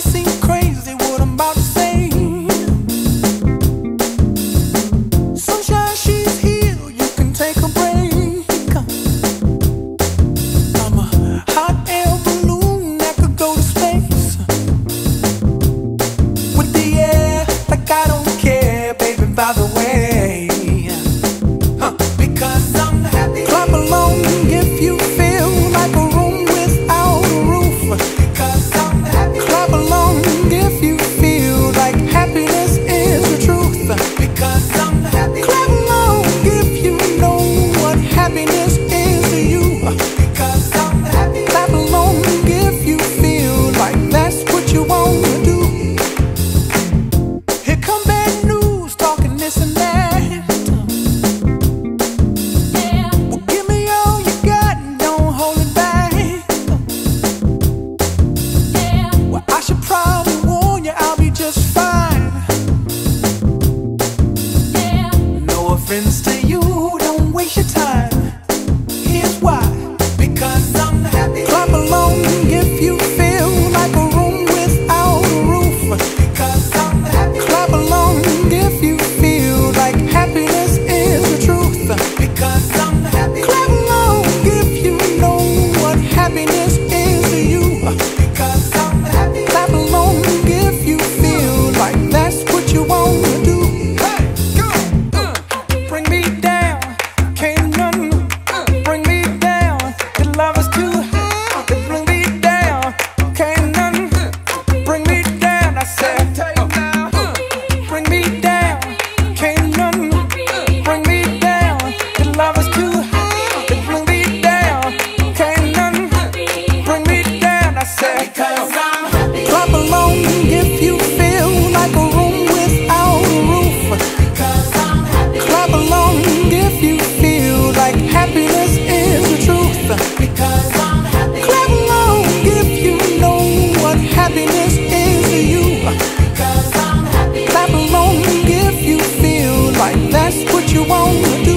sem because I'm happy. Clap along if you feel like a room without a roof. Because I'm happy. Clap along if you feel like happiness is the truth. Because I'm happy. Clap along if you know what happiness is to you. Because I'm happy. Clap along if you feel like that's what you want to do.